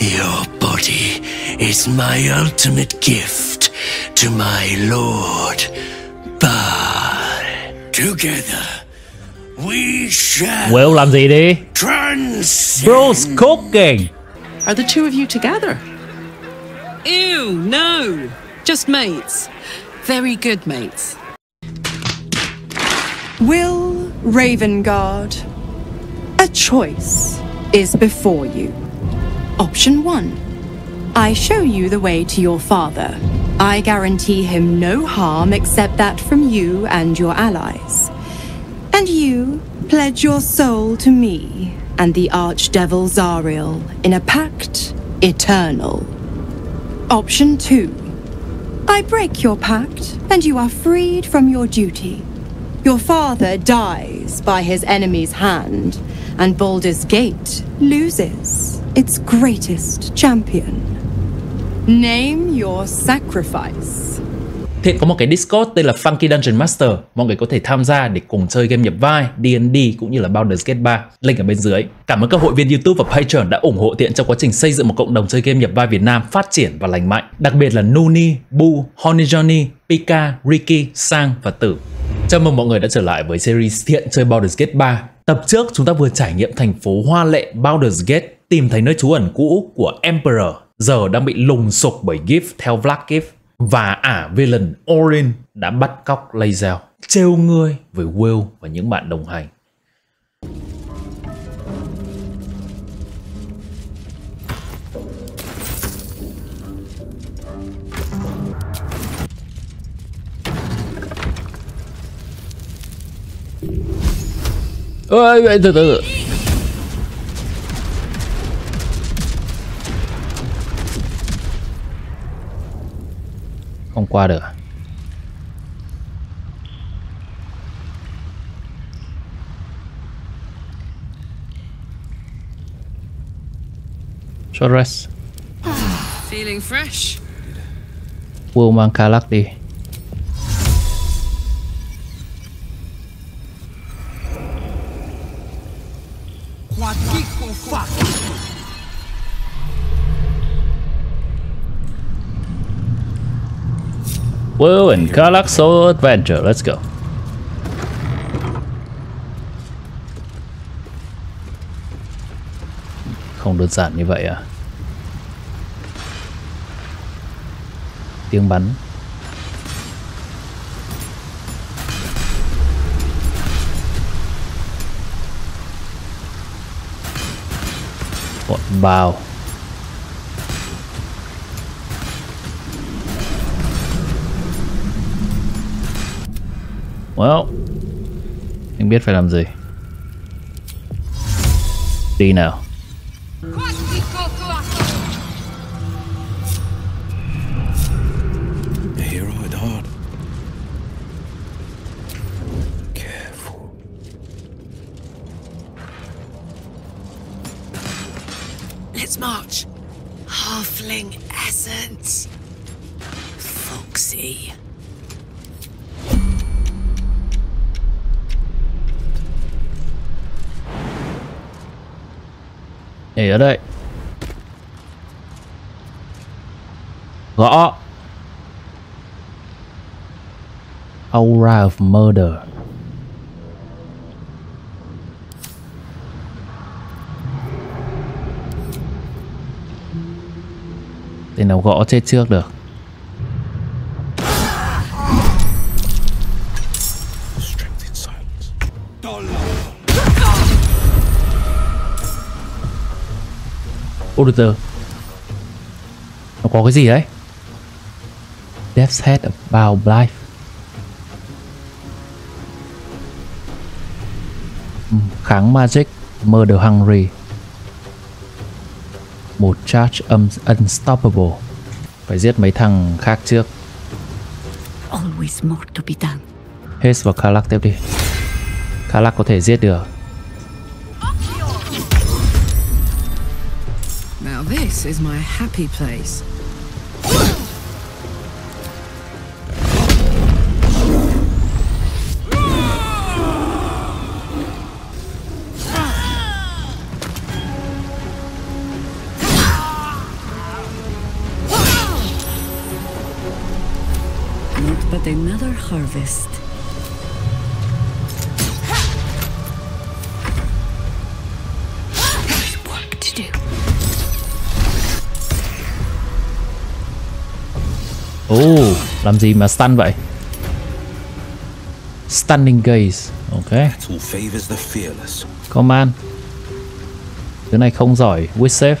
Your body is my ultimate gift to my lord, Bhaal. Together, we shall Wyll làm gì đi transcend. Bruce cooking Are the two of you together? Ew, no. Just mates. Very good mates. Wyll Ravengard, a choice is before you. Option one I show you the way to your father. I guarantee him no harm except that from you and your allies. And you pledge your soul to me and the Archdevil Zariel in a pact eternal. Option two I break your pact, and you are freed from your duty. Your father dies by his enemy's hand, and Baldur's Gate loses its greatest champion. Name your sacrifice. Hiện có một cái Discord tên là Funky Dungeon Master. Mọi người có thể tham gia để cùng chơi game nhập vai, D&D cũng như là Baldur's Gate 3 Link ở bên dưới. Cảm ơn các hội viên YouTube và Patreon đã ủng hộ Thiện trong quá trình xây dựng một cộng đồng chơi game nhập vai Việt Nam phát triển và lành mạnh. Đặc biệt là Nuni, Bu, Honey Johnny, Pika, Ricky, Sang và Tử. Chào mừng mọi người đã trở lại với series Thiện chơi Baldur's Gate 3 Tập trước chúng ta vừa trải nghiệm thành phố hoa lệ Baldur's Gate. Tìm thấy nơi trú ẩn cũ của Emperor Giờ đang bị lùng sục bởi Gift theo Black Gift và ả villain Orin đã bắt cóc Lazel, trêu ngươi với Will và những bạn đồng hành. Ôi, từ từ Không qua được? Short rest Feeling fresh? Will mang Kalak đi Will and Karlak solo adventure, let's go. Không đơn giản như vậy à? Tiếng bắn. Bọn bao. Well Anh biết phải làm gì. Đi nào. Aura of Murder. Tên nào gõ chết trước được. Ô từ từ. Nó có cái gì đấy? Death's Head of Bao Blythe Kháng Magic Murder Hungry. Một Charge un Unstoppable. Phải giết mấy thằng khác trước. Always more to be done. Haze và Kalak tiếp đi. Kalak có thể giết được. Now this is my happy place. Another harvest. There's work to do. Ồ, làm gì mà stun vậy? Stunning gaze. Ok. Command. Thứ này không giỏi. With save.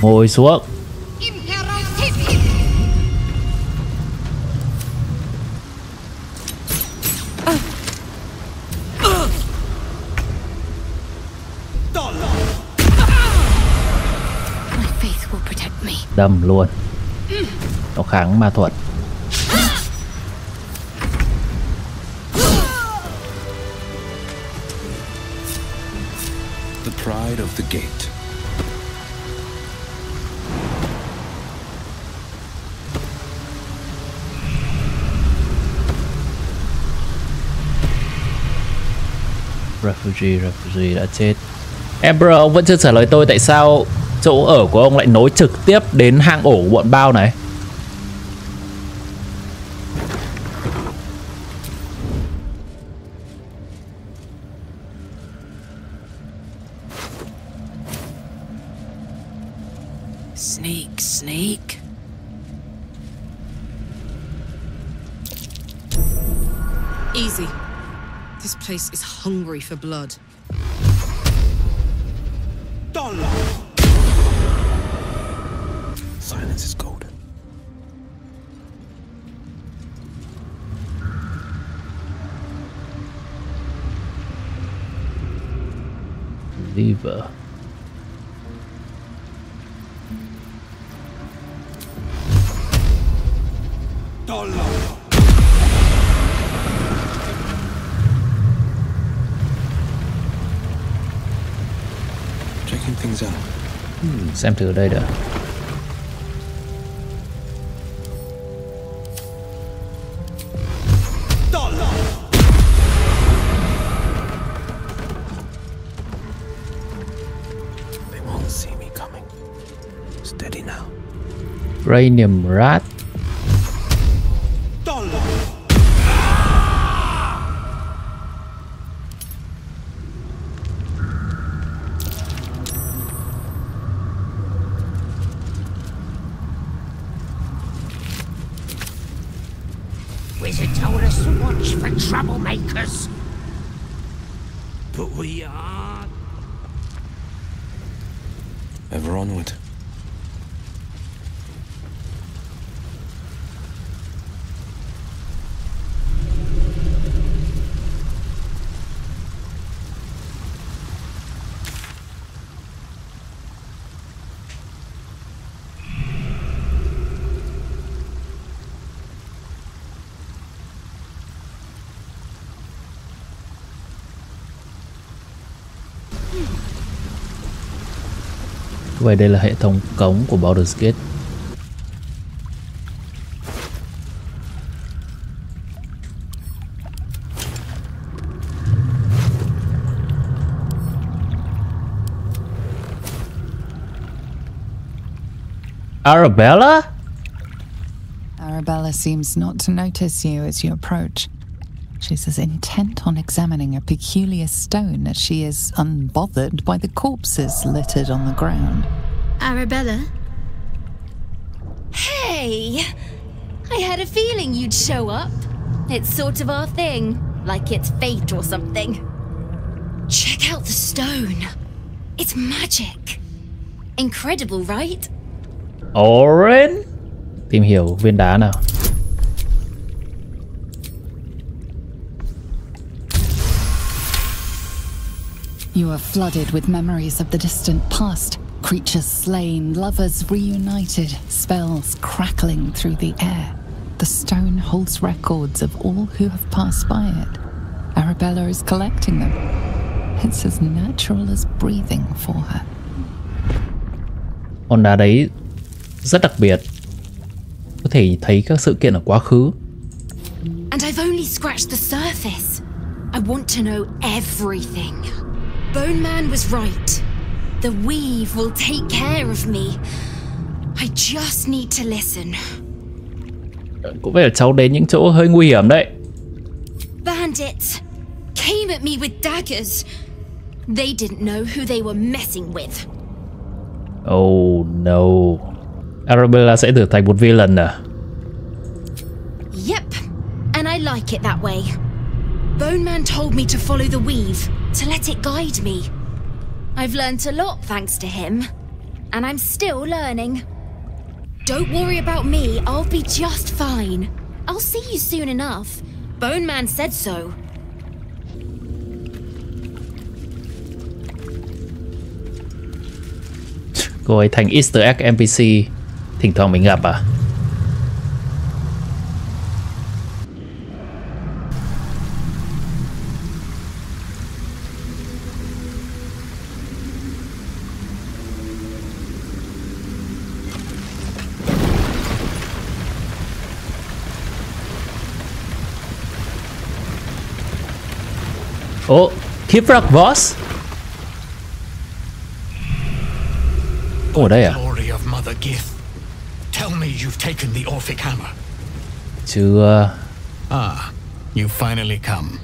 Ngồi xuống. Đâm luôn. Nó kháng ma thuật. The pride of the gate. Refugee, refugee đã chết. Emperor, ông vẫn chưa trả lời tôi tại sao chỗ ở của ông lại nối trực tiếp đến hang ổ của bọn bao này. Snake, snake. Easy. This place is hungry for blood. River. Checking things out. Xem thử đây Cranium Rat. Vậy đây là hệ thống cống của Baldur's Gate. Arabella? Arabella seems not to notice you as you approach. She's as intent on examining a peculiar stone as she is unbothered by the corpses littered on the ground. Arabella? Hey! I had a feeling you'd show up. It's sort of our thing, like it's fate or something. Check out the stone. It's magic. Incredible, right? Orin? Tìm hiểu viên đá nào. You are flooded with memories of the distant past. Creatures slain, lovers reunited, spells crackling through the air. The stone holds records of all who have passed by it. Arabella is collecting them. It's as natural as breathing for her. Hòn đá đấy rất đặc biệt. Có thể thấy các sự kiện ở quá khứ. And I've only scratched the surface. I want to know everything. Bone Man was right. The weave will take care of me. I just need to listen. Cũng phải là cháu đến những chỗ hơi nguy hiểm đấy. Bandits came at me with daggers. They didn't know who they were messing with. Oh no. Arabella sẽ trở thành một villain à? Yep, and I like it that way. Bone Man told me to follow the weave, to let it guide me. I've learnt a lot thanks to him, and I'm still learning. Don't worry about me, I'll be just fine. I'll see you soon enough. Bone Man said so. Cô thành Easter egg NPC Thỉnh thoảng mình gặp à Voss Cô ở đây à? Glory of Mother Gith. Tell me you've taken the Orphic Hammer. Chưa Ah, you finally come.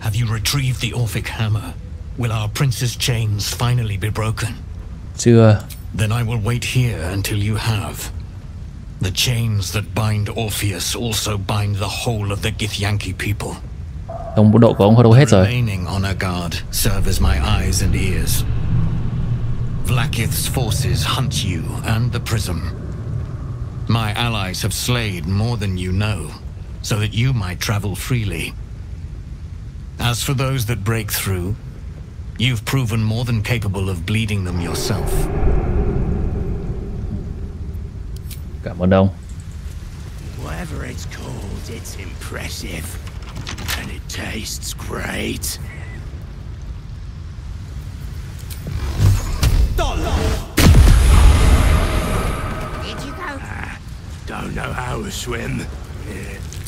Have you retrieved the Orphic Hammer? Will our prince's chains finally be broken? Chưa Then I will wait here until you have. The chains that bind Orpheus also bind the whole of the Githyanki people. Đồng bộ độ của ông đâu hết rồi Remaining honor guard serve as my eyes and ears. Vlaakith's forces hunt you and the prism. My allies have slayed more than you know, so that you might travel freely. As for those that break through, you've proven more than capable of bleeding them yourself. Cảm ơn ông Whatever it's called, it's impressive. And it tastes great. Did you go? Ah, don't know how to swim.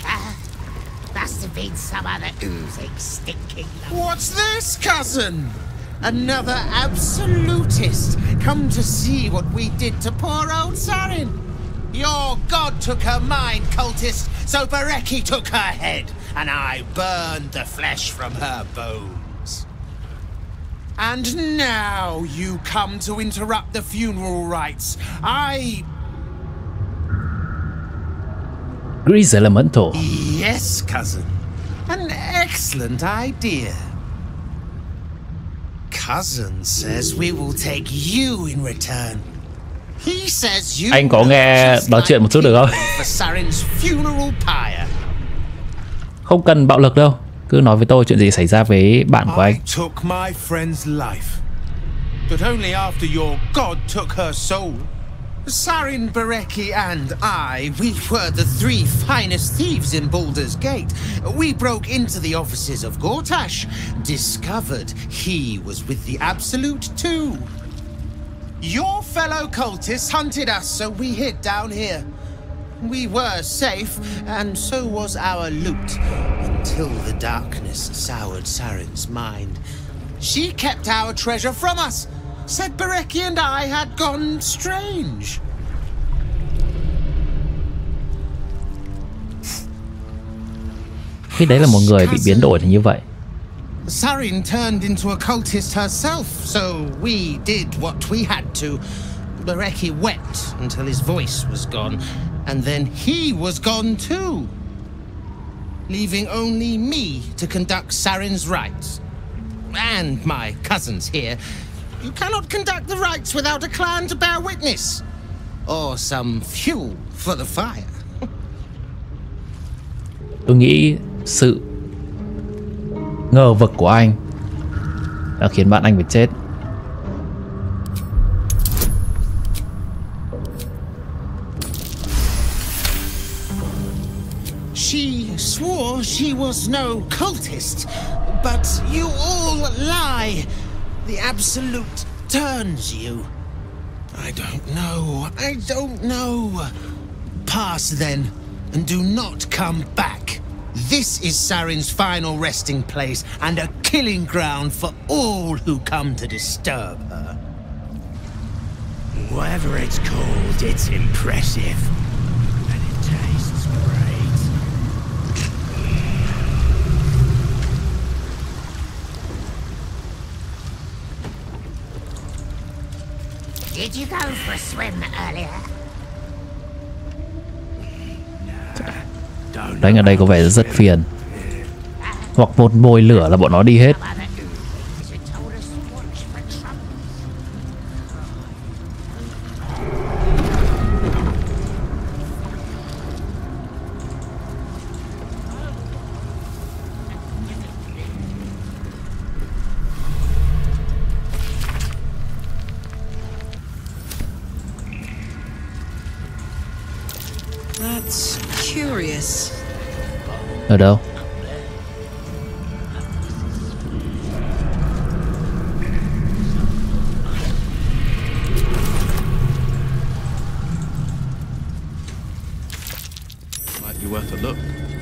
Ah, must have been some other oozing, stinking. What's this, cousin? Another absolutist come to see what we did to poor old Sarin. Your god took her mind, cultist, so Bereki took her head, and I burned the flesh from her bones. And now you come to interrupt the funeral rites. I. Grease Elemental Yes, cousin. An excellent idea. Cousin says we will take you in return. He says you Anh có nghe nói chuyện một chút được không? for Sarin's funeral pyre. Không cần bạo lực đâu Cứ nói với tôi chuyện gì xảy ra với bạn của anh I took my friend's life, but only after your god took her soul. Sarin Bereki and I, we were the three finest thieves in Baldur's Gate. We broke into the offices of Gortash, discovered he was with the Absolute too. Your fellow cultists hunted us, so we hid down here. We were safe, and so was our loot, until the darkness soured Sarin's mind. She kept our treasure from us, said Bereki and I had gone strange. Khi đấy là một người bị biến đổi thành như vậy Sarin turned into a cultist herself, so we did what we had to. Bereki wept until his voice was gone, and then he was gone too. Leaving only me to conduct Sarin's rites. And my cousins here. You cannot conduct the rites without a clan to bear witness. Or some fuel for the fire. Tôi nghĩ sự ngờ vực của anh đã khiến bạn anh phải chết she was no cultist, but you all lie. The Absolute turns you. I don't know. I don't know. Pass then, and do not come back. This is Sarin's final resting place and a killing ground for all who come to disturb her. Whatever it's called, it's impressive. Did you go for a swim earlier? Đánh ở đây có vẻ rất phiền Hoặc một mồi lửa là bọn nó đi hết Đâu Might be worth a look.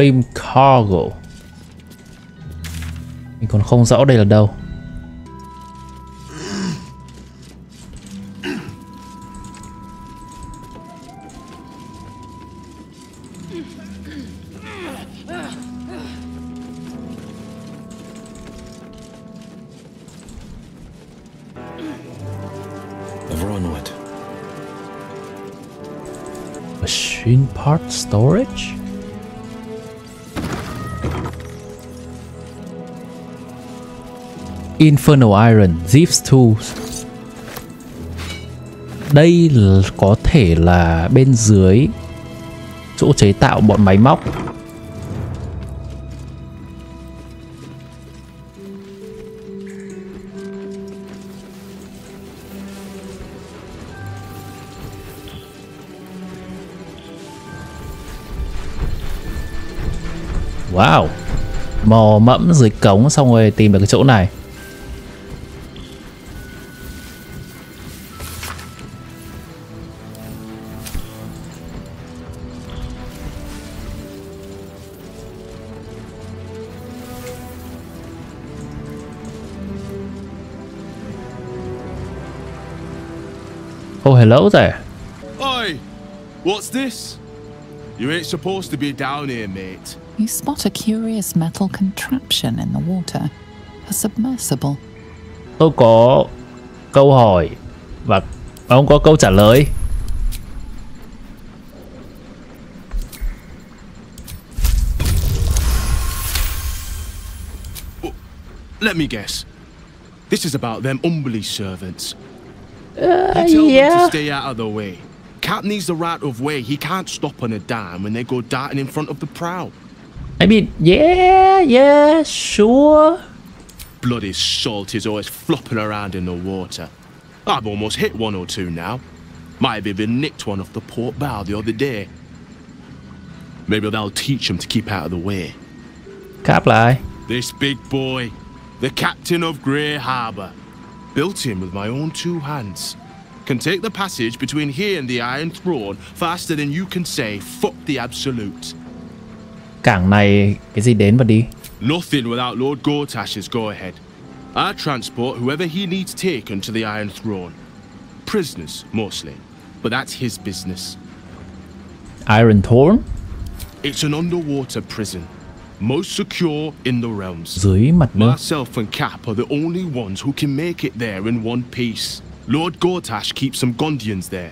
Flame Cargo. Mình còn không rõ đây là đâu. Infernal Iron, Thieves Tools Đây có thể là bên dưới chỗ chế tạo bọn máy móc. Wow. Mò mẫm dưới cống xong rồi tìm được cái chỗ này. Hello there Oi! What's this? You ain't supposed to be down here, mate. You spot a curious metal contraption in the water. A submersible. Tôi có câu hỏi và ông có câu trả lời. Let me guess. This is about them Umberlee servants. Uh, you tell them to stay out of the way. Cap needs the right of way. He can't stop on a dime when they go darting in front of the prow. I mean, yeah, yeah, sure. Bloody salt is always flopping around in the water. I've almost hit one or two now. Might have even nicked one off the port bow the other day. Maybe they'll teach him to keep out of the way. Cap lại. This big boy, the captain of Grey Harbour, built him with my own two hands. Can take the passage between here and the Iron Throne faster than you can say, fuck the Absolute. Cảng này cái gì đến và đi. Nothing without Lord Gortash's go ahead. I transport whoever he needs taken to the Iron Throne. Prisoners, mostly. But that's his business. Iron Throne? It's an underwater prison. Most secure in the realms. dưới mặt nước. Myself and Cap are the only ones who can make it there in one piece. Lord Gortash keeps some Gondians there.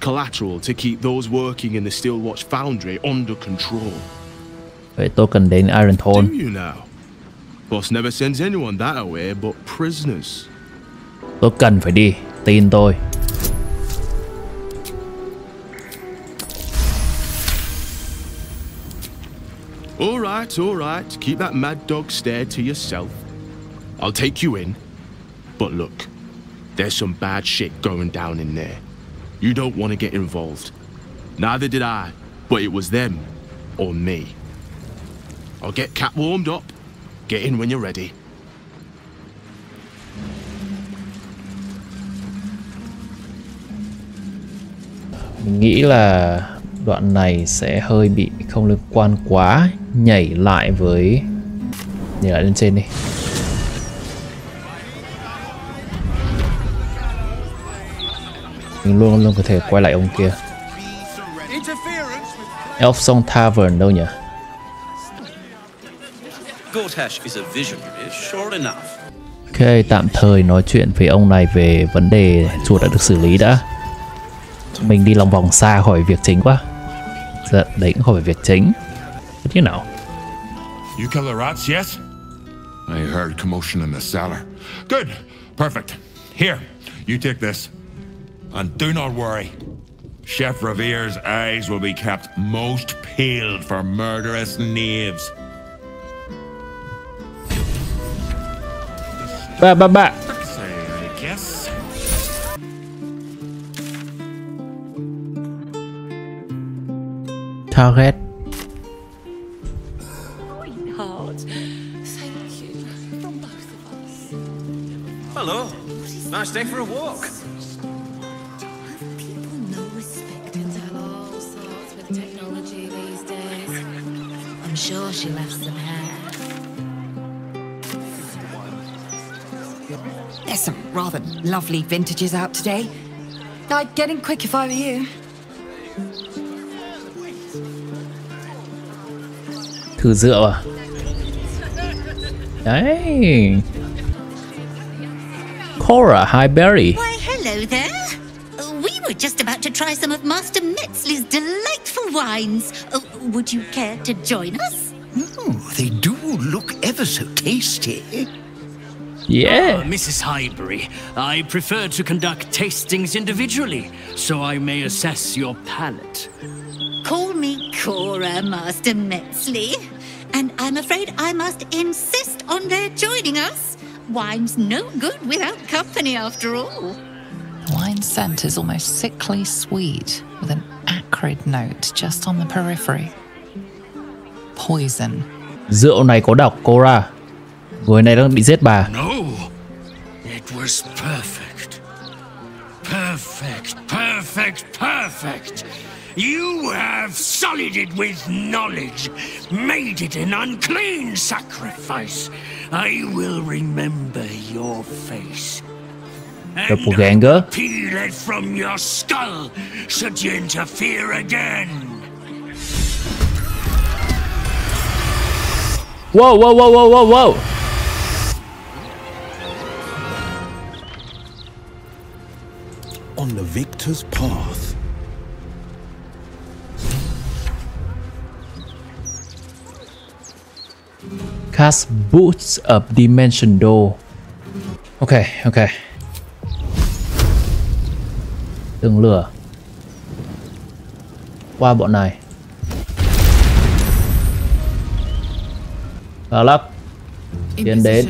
Collateral to keep those working in the Steelwatch Foundry under control. Vậy tôi cần đến Iron Do Thorn. you now? Boss never sends anyone that away but prisoners. Tôi cần phải đi. Tin tôi. All right, all right. Keep that mad dog stare to yourself. I'll take you in. But look, there's some bad shit going down in there. You don't want to get involved. Neither did I, but it was them or me. I'll get Cap warmed up, Get in when you're ready. Nghĩ đoạn này sẽ hơi bị không liên quan quá Nhảy lại với Nhảy lại lên trên đi. Mình luôn luôn có thể quay lại ông kia. Elf Song Tavern đâu nhỉ? Gortash is a visionary, sure enough. Ok, tạm thời nói chuyện với ông này về vấn đề chuột đã được xử lý đã. Mình đi lòng vòng xa khỏi việc chính quá Dạ, đấy cũng không phải việc chính But you know You kill the rats, yes? I heard commotion in the cellar. Good. Perfect. Here, you take this. And do not worry. Chef Revere's eyes will be kept most peeled for murderous knaves. Ba ba ba us. Hello. Nice day for a walk. No respect in all sorts with technology these days. I'm sure she left some hair. There's some rather lovely vintages out today. I'd get in quick if I were you. Thử rượu à Đấy Cora Highberry Why, hello there. Uh, We were just about to try some of Master Metzley's delightful wines. Uh, would you care to join us? They do look ever so tasty. Yeah. Uh, Mrs. Highberry, I prefer to conduct tastings individually, so I may assess your palate. Call me Cora, Master Metzley. And I'm afraid I must insist on their joining us. Wine's no good without company, after all. The wine scent is almost sickly sweet, with an acrid note just on the periphery. Poison. Rượu này có độc Cora Người này đang bị giết bà No, it was perfect. Perfect, perfect, perfect. You have sullied it with knowledge, made it an unclean sacrifice. I will remember your face. Doppelganger Peel it from your skull should you interfere again. Wow wow wow wow wow wow On the victor's path. Cast Boots of Dimension Door. Ok ok. Tường lửa Qua bọn này. Vào lắp. Tiến đến.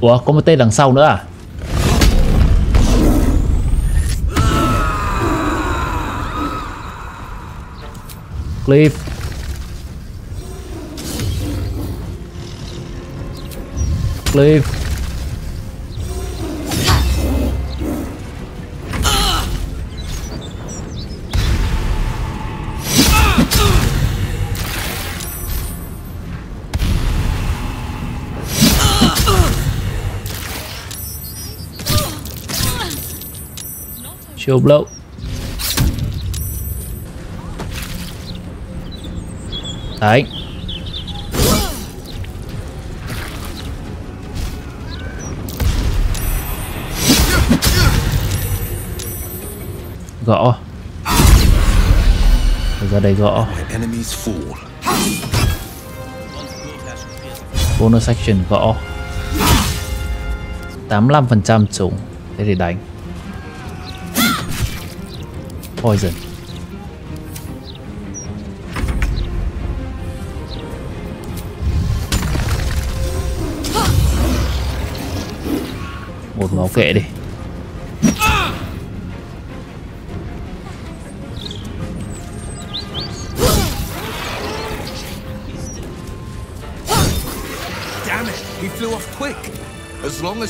Ủa có một tên đằng sau nữa à Cliff Cliff Shield blow. Đấy Gõ. Rồi ra đây gõ. Bonus action gõ. 85% trúng. Thế thì đánh. Poison. Một máu kệ đi.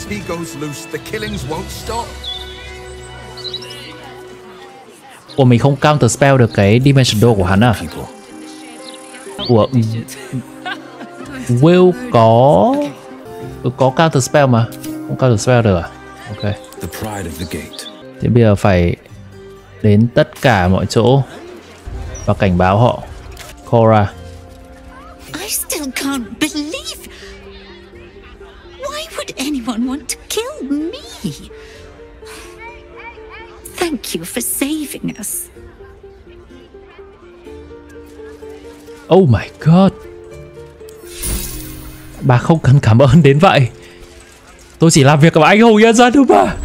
He goes loose, the killings won't stop. Ủa mình không counter spell được cái Dimension Door của hắn à? Ủa Will có ừ, có counter spell mà Không counter spell được à? Ok The pride of the gate. Thế bây giờ phải đến tất cả mọi chỗ và cảnh báo họ. Cora, I still can't believe. Would anyone want to kill me? Thank you for saving us. oh my god. Bà không cần cảm ơn đến vậy. Tôi chỉ làm việc của anh hùng nhân dân thôi mà.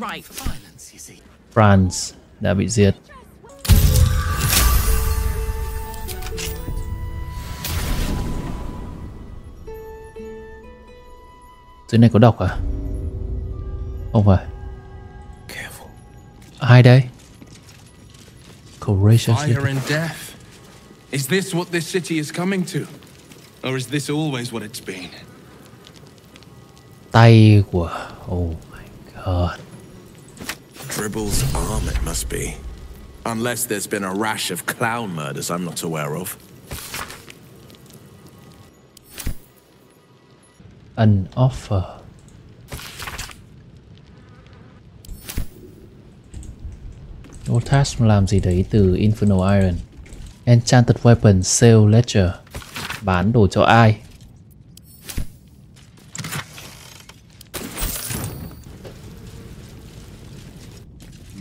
Right. Violence, you see. France đã bị diệt. Dưới này có độc à? Không phải. Ai đây? Courageously. Fire and death. Is this what this city is coming to? Or is this always what it's been? Tay của... Oh my god. Dribble's arm, it must be. Unless there's been a rash of clown murders I'm not aware of. An offer. Notas làm gì đấy từ Infernal Iron. Enchanted Weapon Sale Ledger. Bán đồ cho ai?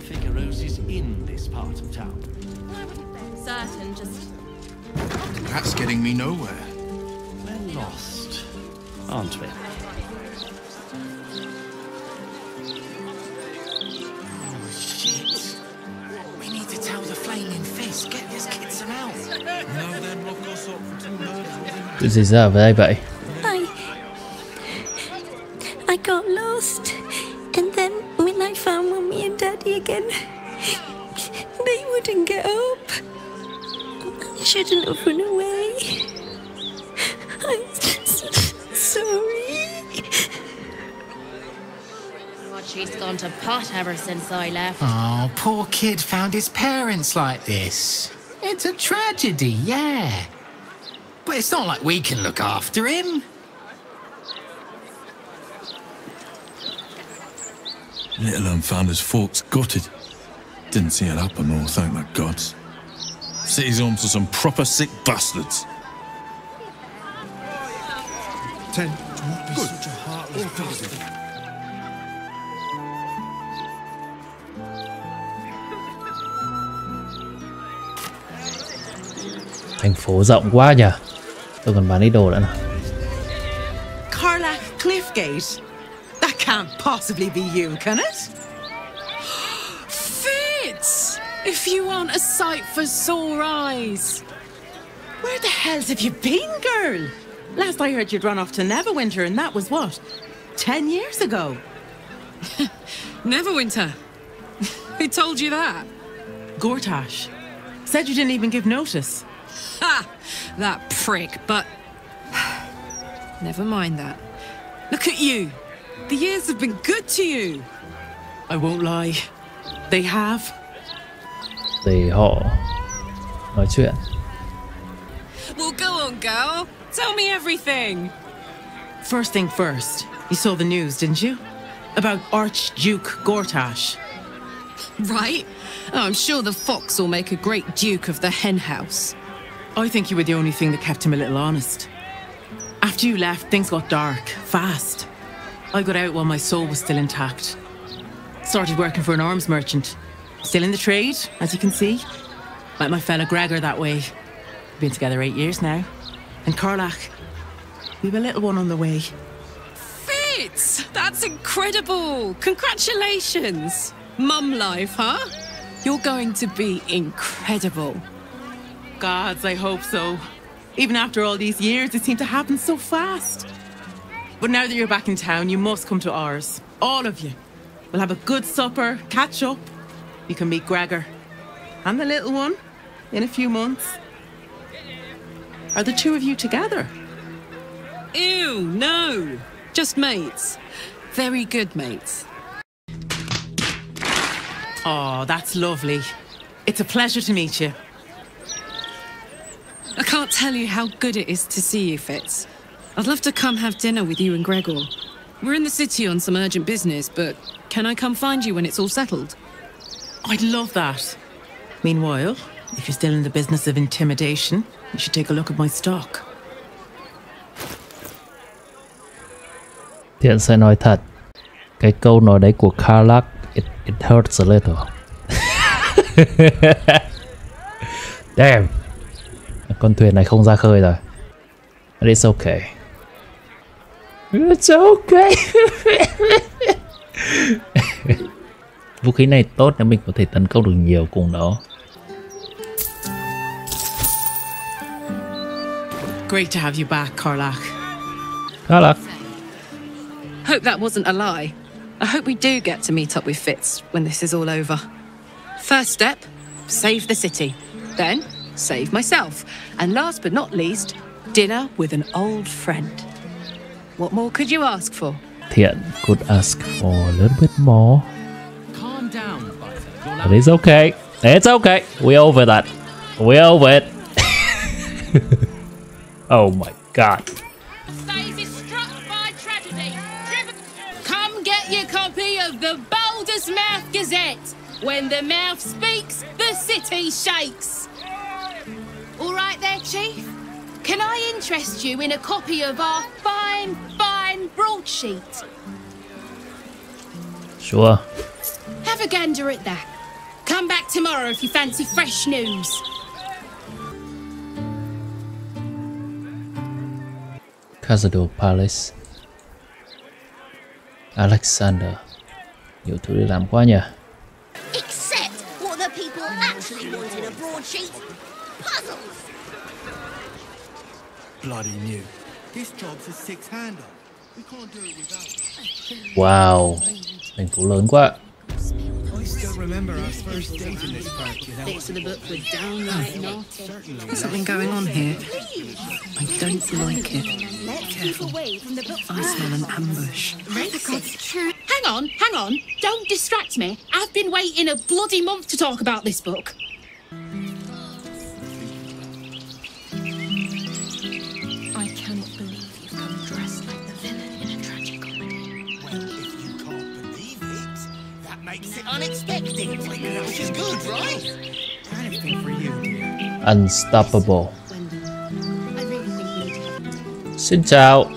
Figaro is in this part of town. Certain, just That's getting me nowhere. We're lost, aren't we? Murders. Chuyện gì ra ở đây? I. I got lost. And then when I found Mummy and Daddy again, they wouldn't get up. I shouldn't have run away. I'm sorry. God, she's gone to pot ever since I left. Oh, poor kid found his parents like this. It's a tragedy, yeah. But it's not like we can look after him. Little un found his folks gutted. Didn't see it happen though, thank the gods. City's home to some proper sick bastards. Ten. Good. Such a heartless bastard. Thành phố rộng quá nhỉ? Tôi còn bán ít đồ nữa nào. Karlach Cliffgate. That can't possibly be you, can it? Fitz! If you aren't a sight for sore eyes. Where the hells have you been, girl? Last I heard you'd run off to Neverwinter, and that was what? Ten years ago. Neverwinter. Who told you that? Gortash. Said you didn't even give notice. Ha! That prick, but. Never mind that. Look at you. The years have been good to you. I won't lie. They have. Để họ nói chuyện. Well, go on, girl. Tell me everything. First thing first, you saw the news, didn't you? About Archduke Gortash. Right? Oh, I'm sure the fox will make a great duke of the hen house. I think you were the only thing that kept him a little honest. After you left, things got dark, fast. I got out while my soul was still intact. Started working for an arms merchant. Still in the trade, as you can see. Met my fella Gregor that way. We've Been together eight years now. And Karlach. We have a little one on the way. Fitz! That's incredible! Congratulations! Mum life, huh? You're going to be incredible. Gods, I hope so. Even after all these years, it seemed to happen so fast. But now that you're back in town, you must come to ours. All of you. We'll have a good supper, catch up. You can meet Gregor. And the little one in a few months. Are the two of you together? Ew, no. Just mates. Very good mates. Oh, that's lovely. It's a pleasure to meet you. I can't tell you how good it is to see you, Fitz. I'd love to come have dinner with you and Gregor. We're in the city on some urgent business, but can I come find you when it's all settled? I'd love that. Meanwhile, if you're still in the business of intimidation, you should take a look at my stock. Thiện sẽ nói thật Cái câu nói đấy của Karlach it, it hurts a little Damn Con thuyền này không ra khơi rồi it's okay It's okay Vũ khí này tốt nếu mình có thể tấn công được nhiều cùng nó Great to have you back, Karlach. Karlach Hope that wasn't a lie. I hope we do get to meet up with Fitz when this is all over. First step save the city. Then, save myself. And last but not least, dinner with an old friend. What more could you ask for? Thiện could ask for a little bit more Calm down, Butter. But it's okay It's okay We're over that We're over it Oh my god Come get your copy of the Baldur's Mouth Gazette. When the mouth speaks, the city shakes. All right there, Chief. Can I interest you in a copy of our fine, fine broadsheet? Sure Have a gander at that. Come back tomorrow if you fancy fresh news. Cazador Palace Alexander Nhiều thứ để làm quá nhỉ Except what the people actually want in a broadsheet. Puzzles. Bloody new. This job's a six-hander. We can't do it without. Wow Thành phố lớn quá I still remember our first date in this park, you know. The book were downright naughty. There's something going on here. I don't like it. Careful. I smell an ambush. Hang on, hang on. Don't distract me. I've been waiting a bloody month to talk about this book. Unstoppable. Xin chào.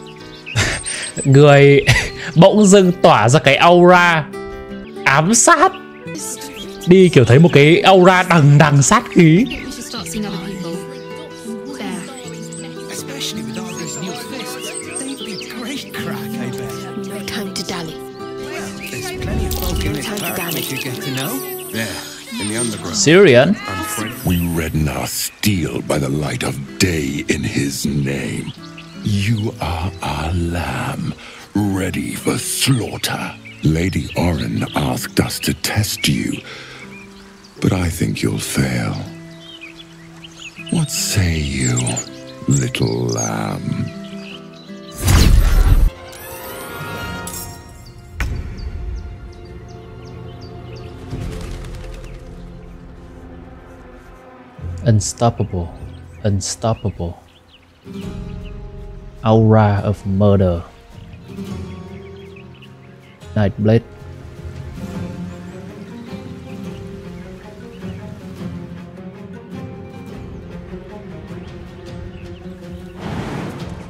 Người bỗng dưng tỏa ra cái aura Ám sát. Đi kiểu thấy một cái aura đằng đằng sát khí Syrian We redden our steel by the light of day in his name. You are our lamb, ready for slaughter. Lady Orin asked us to test you, but I think you'll fail. What say you, little lamb? Unstoppable. Unstoppable. Aura of Murder. Nightblade.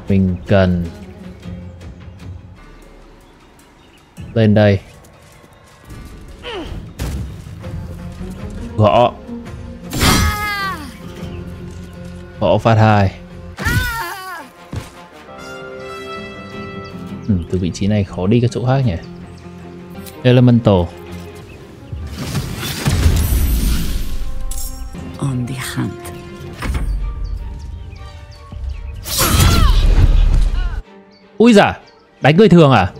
Mình cần Lên đây. Gõ. Gõ phát hai ừ, từ vị trí này khó đi cái chỗ khác nhỉ? Elemental. On the hunt. Ui dạ Đánh người thường à?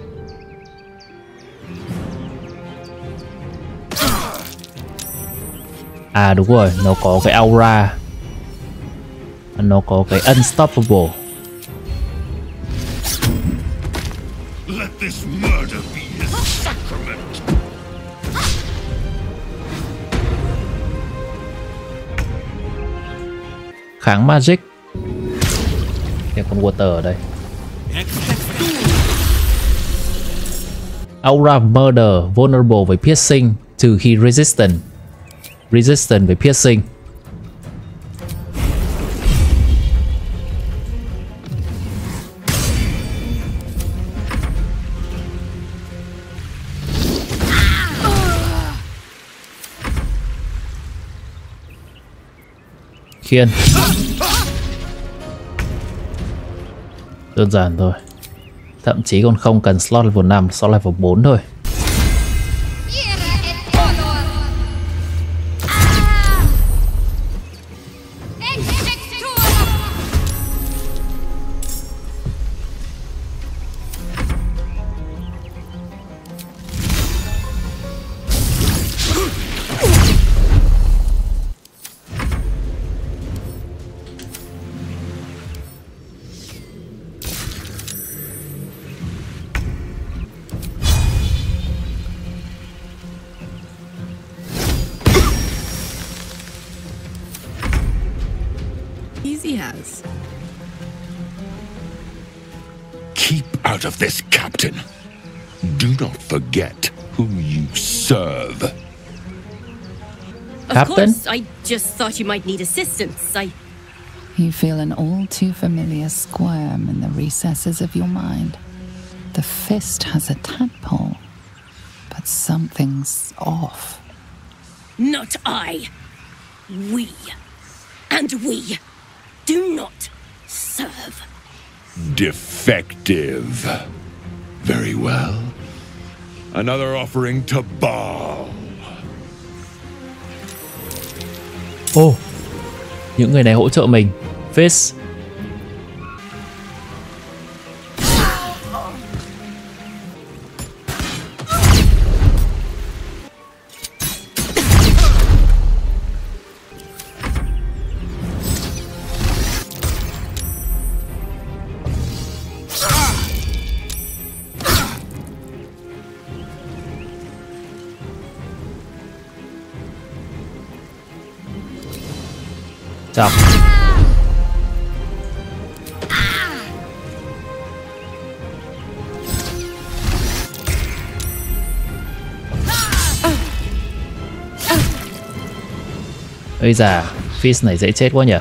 À đúng rồi Nó có cái aura Nó có cái unstoppable. Let this murder be his sacrament. Kháng magic. Thêm con water ở đây. Aura Murder Vulnerable với Piercing Trừ khi Resistant. Resistant với Piercing Khiên Đơn giản thôi. Thậm chí còn không cần slot level 5 Slot level 4 thôi. Of this, Captain. Do not forget who you serve. Of course, I just thought you might need assistance. I. You feel an all too familiar squirm in the recesses of your mind. The fist has a tadpole, but something's off. Not I. We. And we do not serve. Defective. Very well. Another offering to Bhaal. Ô oh, Những người này hỗ trợ mình Fist Ây da Fizz này dễ chết quá nhỉ?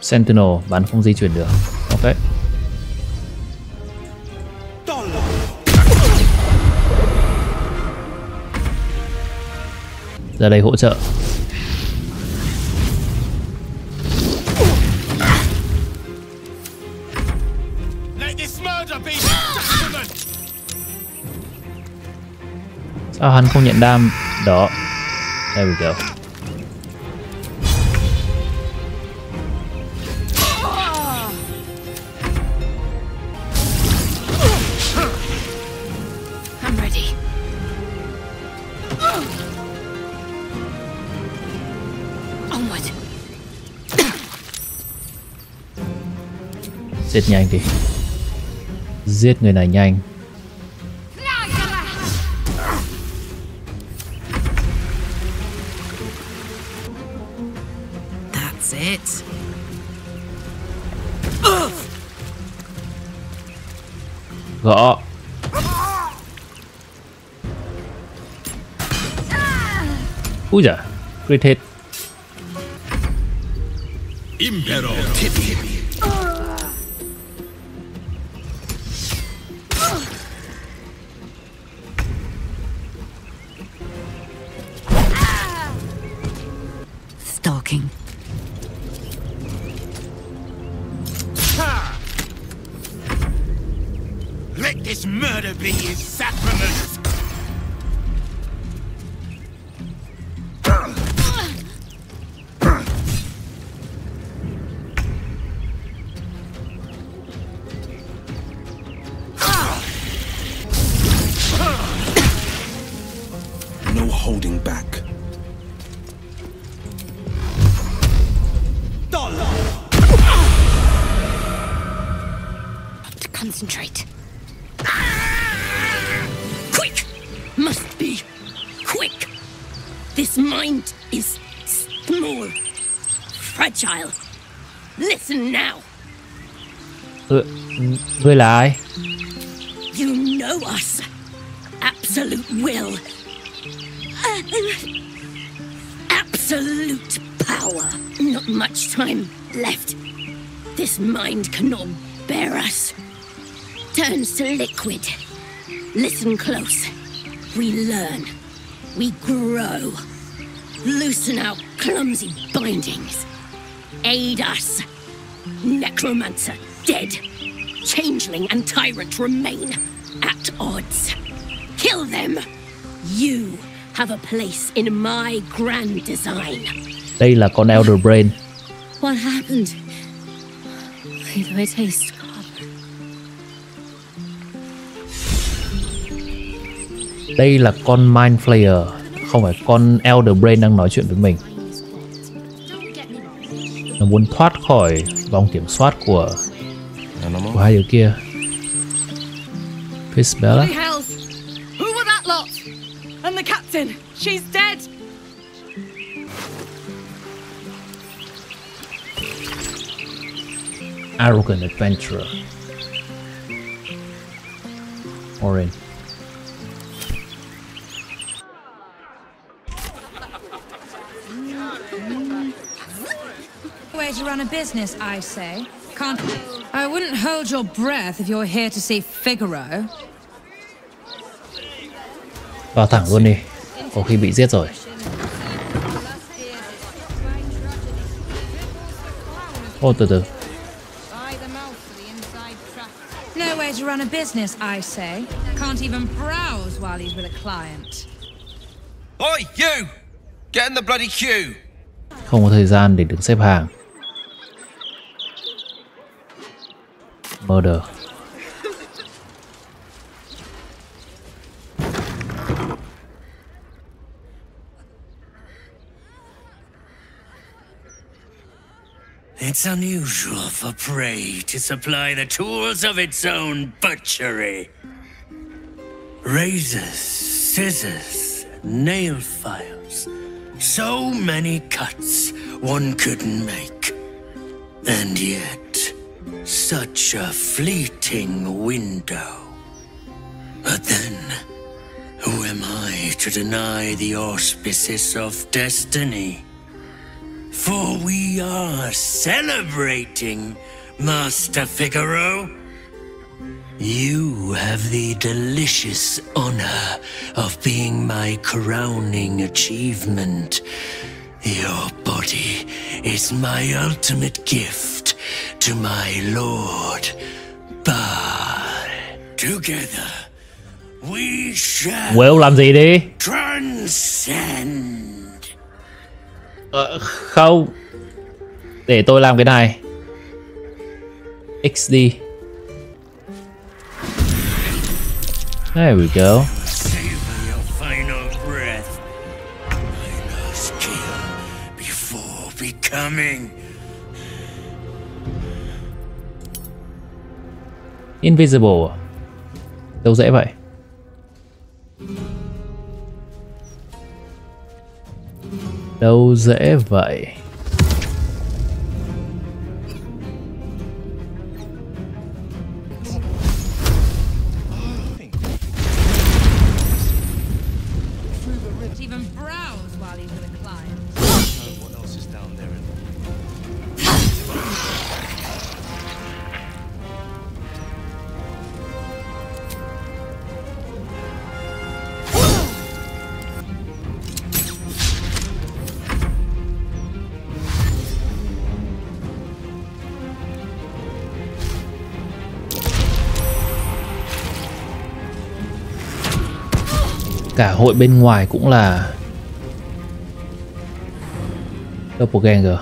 Sentinel bắn không di chuyển được. Ok. Ra đây hỗ trợ. Sao hắn không nhận đam? Đó. There we go. Giết nhanh đi giết người này nhanh. That's it. gõ. Ui da crit hit Listen close. We learn. We grow. Loosen our clumsy bindings. Aid us. Necromancer dead. Changeling and tyrant remain at odds. Kill them. You have a place in my grand design. Đây là con Elder Brain. What happened? Why do I taste Đây là con Mind Flayer, không phải con Elder Brain đang nói chuyện với mình. Nó muốn thoát khỏi vòng kiểm soát của của hai đứa kia. Fitzbella. Who were that lot? And the captain? She's dead! Arrogant adventurer. orange Way to run a business, I say. Can't. I wouldn't hold your breath if you're here to see Figaro. Vào thẳng luôn đi. Có khi bị giết rồi. Ô từ từ. No way to run a business, I say. Can't even browse while he's with a client. Oi, you! Get in the bloody queue! Không có thời gian để đứng xếp hàng. Murder. It's unusual for prey to supply the tools of its own butchery. Razors, scissors, nail files. So many cuts one couldn't make. And yet, such a fleeting window. But then, who am I to deny the auspices of destiny? For we are celebrating, Master Figaro. You have the delicious honor of being my crowning achievement. Your body is my ultimate gift to my lord, Baal. Together, we shall Will làm gì đi? transcend. Ờ, không. Để tôi làm cái này. XD. There we go. Savor Invisible. à? Đâu dễ vậy? Đâu dễ vậy? Hội bên ngoài cũng là doppelganger.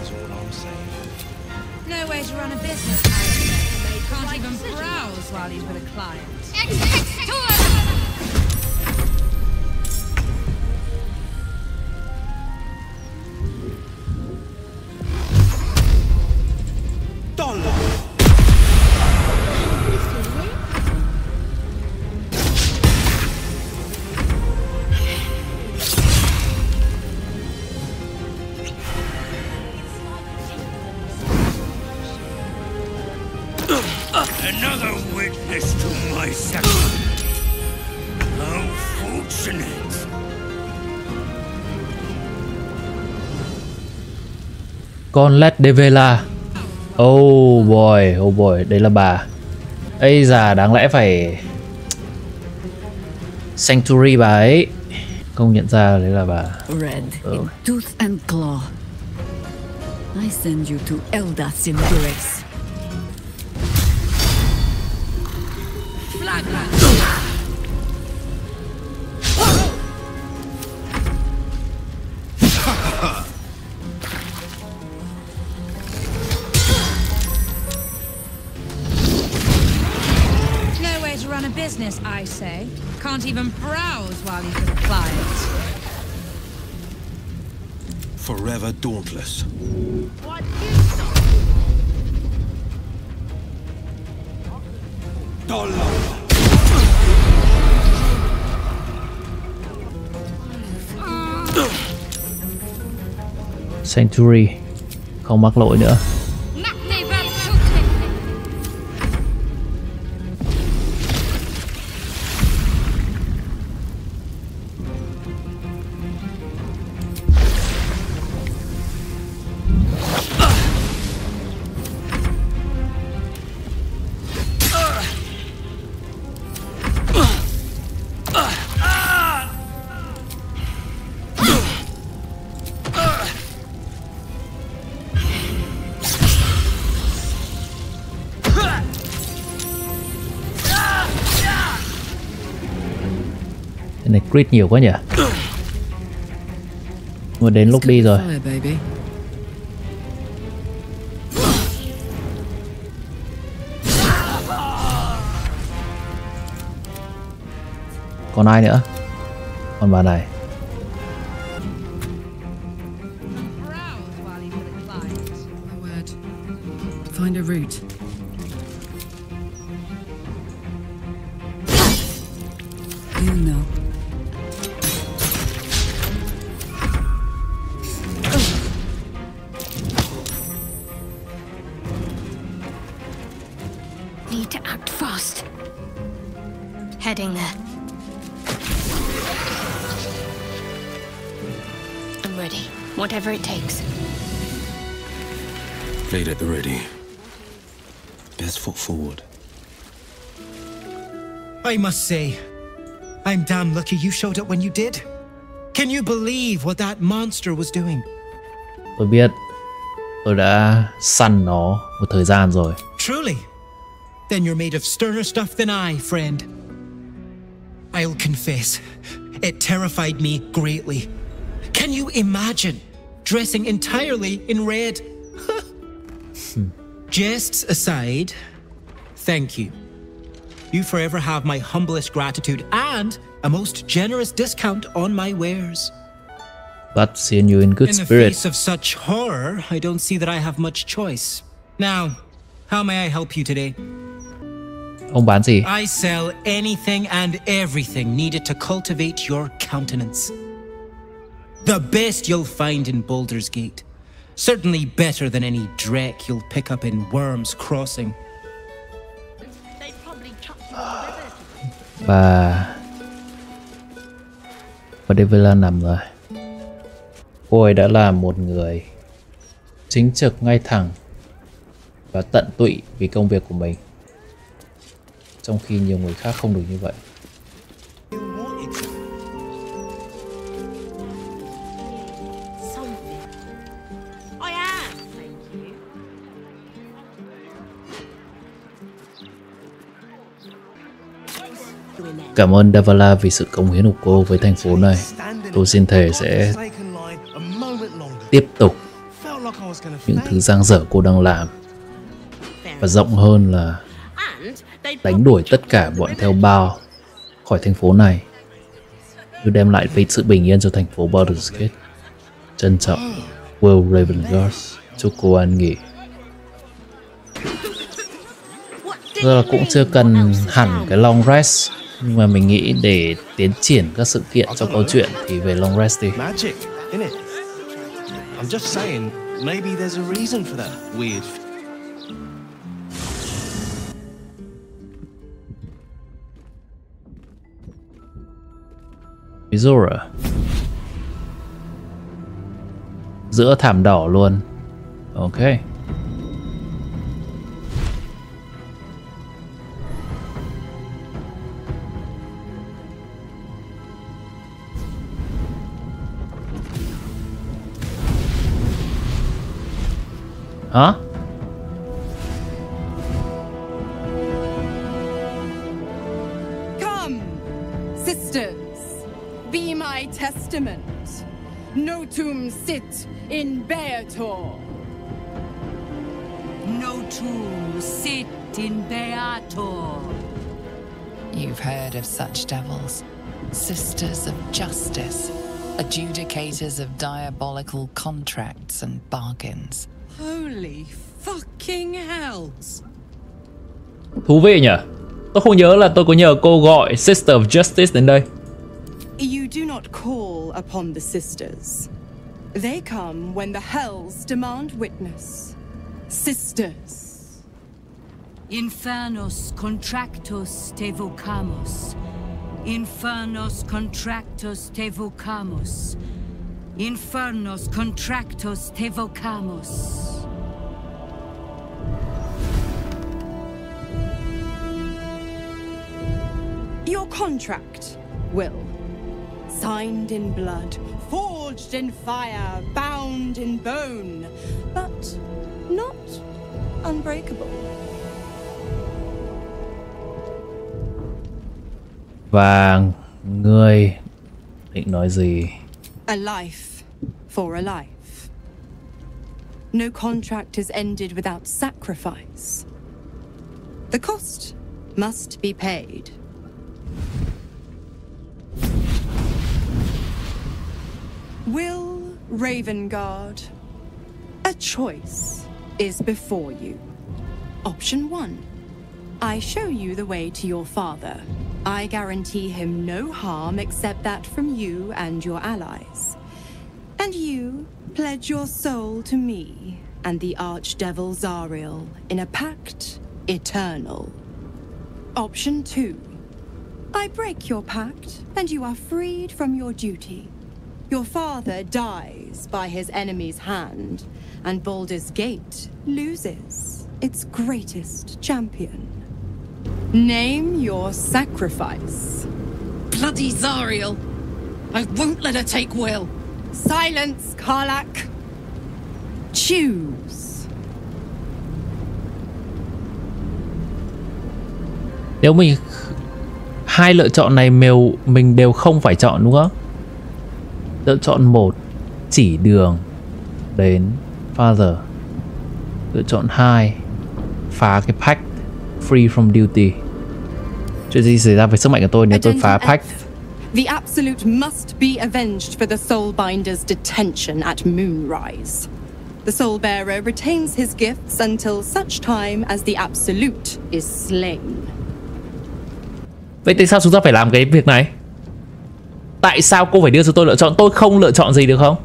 Is all I'm saying. No way to run a business. I. Can't even browse while he's with a client. Con Led Devela oh boy oh boy đây là bà. Ây già đáng lẽ phải Sanctuary bà ấy. Không nhận ra đấy là bà. Red in tooth and claw. I send you to Eldath's embrace. Never dauntless. Dollar! Sanctuary Không mắc lỗi nữa này crit nhiều quá nhỉ Mà đến lúc đi rồi. Còn ai nữa Còn bà này. Find a route. Must say, I'm damn lucky you showed up when you did. Can you believe what that monster was doing? Tôi biết Tôi đã săn nó một thời gian rồi Truly? Then you're made of sterner stuff than I, friend. I'll confess, it terrified me greatly. Can you imagine dressing entirely in red? Hmm. Jests aside, thank you. You forever have my humblest gratitude and a most generous discount on my wares. But seeing you in good in the face of such horror, I don't see that I have much choice. Now, how may I help you today? Ông bán gì I sell anything and everything needed to cultivate your countenance. The best you'll find in Baldur's Gate. Certainly better than any Drek you'll pick up in Wyrm's Crossing. Và Và Devila nằm rồi. Cô ấy đã là một người Chính trực, ngay thẳng Và tận tụy vì công việc của mình, Trong khi nhiều người khác không được như vậy. Cảm ơn Davala vì sự công hiến của cô với thành phố này. Tôi xin thề sẽ tiếp tục những thứ giang dở cô đang làm. Và rộng hơn là đánh đuổi tất cả bọn theo bao khỏi thành phố này. Như đem lại về sự bình yên cho thành phố Baldur's Gate. Trân trọng, Will Ravengard. Chúc cô an nghỉ. Giờ là cũng chưa cần hẳn cái long rest nhưng mà mình nghĩ để tiến triển các sự kiện trong câu chuyện thì về long rest đi? I'm just saying, maybe there's a reason for that weird. Vizora Giữa thảm đỏ luôn Ok Hả? Come, sisters, be my testament. Notum sit in Baator. Notum sit in Baator. You've heard of such devils. Sisters of justice. Adjudicators of diabolical contracts and bargains. Holy fucking hells. Thú vị nhỉ? Tôi không nhớ là tôi có nhờ cô gọi Sister of Justice đến đây. You do not call upon the sisters. They come when the hells demand witness. Sisters. Infernos contractos te vocamus. Infernos contractos te vocamus. Infernos contractos te vocamus. Your contract, Wyll. Signed in blood, forged in fire, bound in bone, but not unbreakable. Và người định nói gì? A life for a life. No contract is ended without sacrifice. The cost must be paid. Wyll Ravengard, a choice is before you. Option one I show you the way to your father. I guarantee him no harm except that from you and your allies. And you pledge your soul to me and the Archdevil Zariel in a pact eternal. Option two I break your pact, and you are freed from your duty. Your father dies by his enemy's hand, and Baldur's Gate loses its greatest champion. Name your sacrifice. Bloody Zariel! I won't let her take Will. Silence, Karlak. Choose. Nếu mình hai lựa chọn này đều mình đều không phải chọn đúng không? Lựa chọn một chỉ đường đến Father. Lựa chọn hai phá cái pact free from duty. Chuyện gì xảy ra với sức mạnh của tôi nếu tôi phá pact? The Absolute must be avenged for the Soulbinder's detention at Moonrise. The Soul Bearer retains his gifts until such time as the Absolute is slain. Vậy tại sao chúng ta phải làm cái việc này? tại sao cô phải đưa cho tôi lựa chọn tôi không lựa chọn gì được không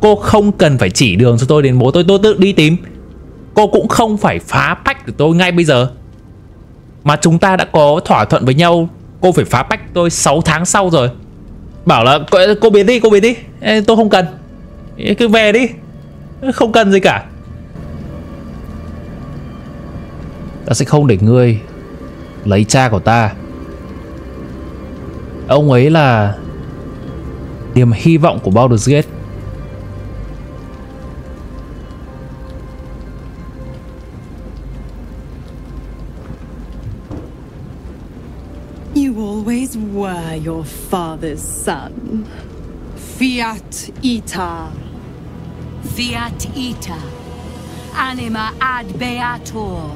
cô không cần phải chỉ đường cho tôi đến bố tôi tôi tự đi tìm cô cũng không phải phá bách của tôi ngay bây giờ mà chúng ta đã có thỏa thuận với nhau cô phải phá bách tôi 6 tháng sau rồi. Bảo là cô, cô biến đi cô biến đi. Ê, tôi không cần. Ê, cứ về đi. Không cần gì cả. Ta sẽ không để ngươi lấy cha của ta. Ông ấy là niềm hy vọng của Baldur's Gate. Were your father's son. Fiat ita. Fiat ita. Anima ad beator.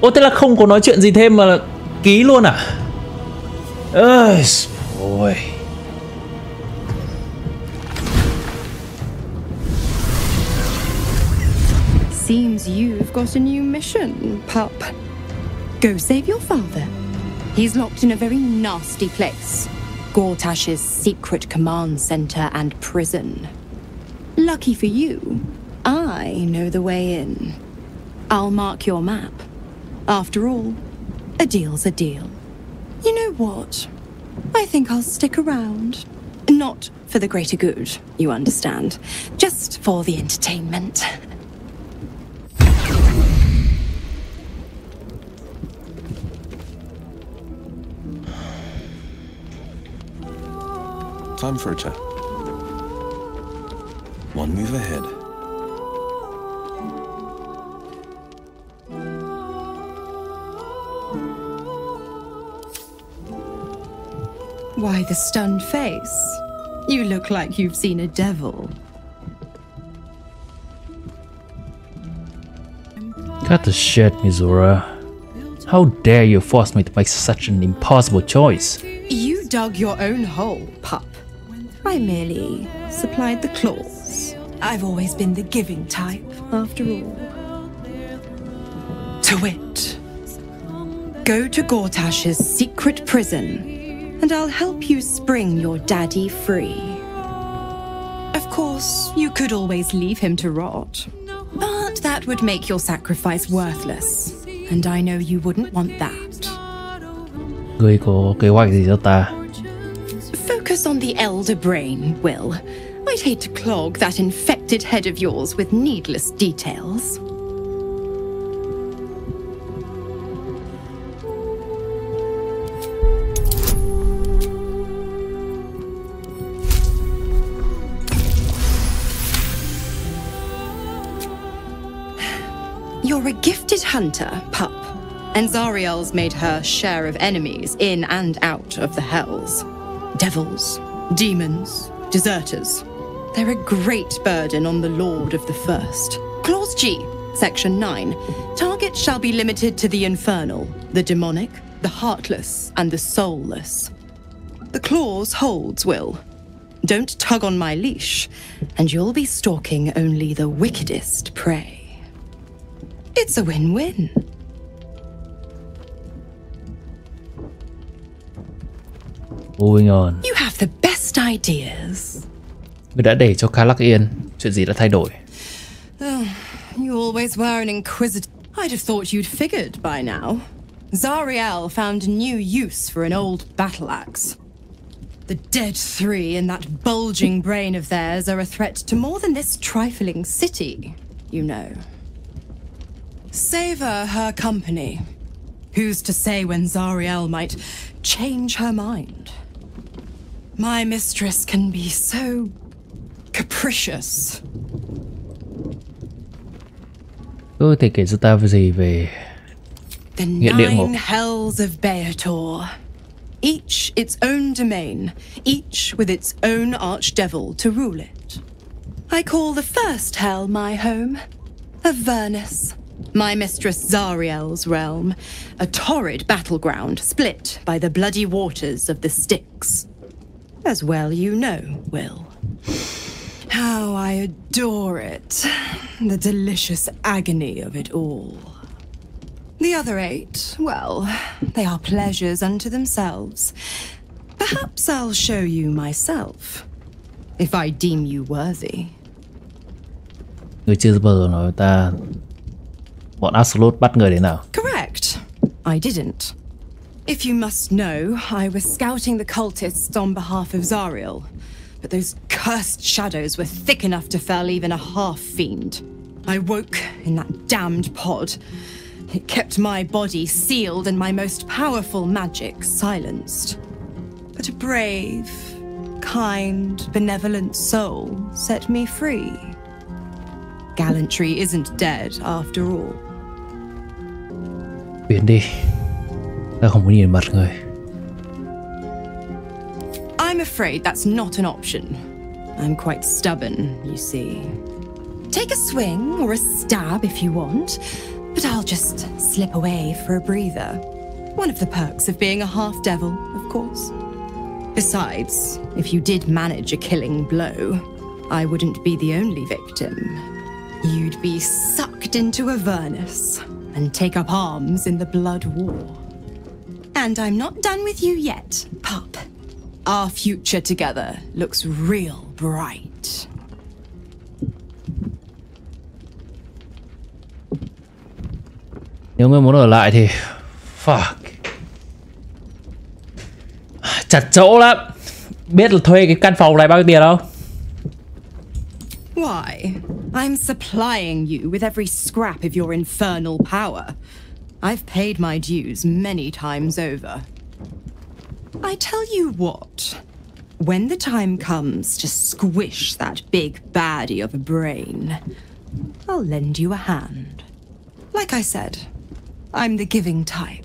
Ô thế là không có nói chuyện gì thêm mà ký luôn à Ơi Ôi Seems you've got a new mission, pup. Go save your father. He's locked in a very nasty place. Gortash's secret command center and prison. Lucky for you, I know the way in. I'll mark your map. After all, a deal's a deal. You know what? I think I'll stick around. Not for the greater good, you understand. Just for the entertainment. Time for a chat. One move ahead. Why the stunned face? You look like you've seen a devil. Cut the shit, Mizora. How dare you force me to make such an impossible choice? You dug your own hole, pup. I merely supplied the claws. I've always been the giving type, after all. To wit, go to Gortash's secret prison, and I'll help you spring your daddy free. Of course, you could always leave him to rot, but that would make your sacrifice worthless, and I know you wouldn't want that. Ngươi có kế hoạch gì cho ta? On the elder brain, Wyll. I'd hate to clog that infected head of yours with needless details. You're a gifted hunter, pup, and Zariel's made her share of enemies in and out of the hells. Devils, demons, deserters. They're a great burden on the Lord of the First. Clause G, Section 9. Targets shall be limited to the infernal, the demonic, the heartless, and the soulless. The clause holds, Wyll. Don't tug on my leash, and you'll be stalking only the wickedest prey. It's a win win. Moving on. You have the best ideas. Đã để cho Karlach yên. Chuyện gì đã thay đổi? Oh, you always were an inquisitor. I'd have thought you'd figured by now. Zariel found a new use for an old battle axe. The dead three in that bulging brain of theirs are a threat to more than this trifling city, you know. Savor her company. Who's to say when Zariel might change her mind? My mistress can be so capricious. Có thể kể về gì về The nine hells of Baator. Each its own domain, each with its own archdevil to rule it. I call the first hell my home, Avernus. My mistress Zariel's realm, a torrid battleground split by the bloody waters of the Styx. As well you know, Wyll. How I adore it. The delicious agony of it all. The other eight, well, they are pleasures unto themselves. Perhaps I'll show you myself, if I deem you worthy. Người chưa bao giờ nói ta bọn Absolute bắt người đến nào. Correct. I didn't. If you must know, I was scouting the cultists on behalf of Zariel, but those cursed shadows were thick enough to fell even a half fiend. I woke in that damned pod. It kept my body sealed and my most powerful magic silenced. But a brave, kind, benevolent soul set me free. Gallantry isn't dead after all. Biến I'm afraid that's not an option. I'm quite stubborn, you see. Take a swing or a stab if you want, but I'll just slip away for a breather. One of the perks of being a half devil, of course. Besides, if you did manage a killing blow, I wouldn't be the only victim. You'd be sucked into Avernus and take up arms in the Blood War. And I'm not done with you yet, pup. Our future together looks real bright. Nếu ngươi muốn ở lại thì fuck. Chặt chỗ lắm. Biết là thuê cái căn phòng này bao nhiêu tiền không? Why? I'm supplying you with every scrap of your infernal power. I've paid my dues many times over. I tell you what, when the time comes to squish that big baddie of a brain, I'll lend you a hand. Like I said, I'm the giving type.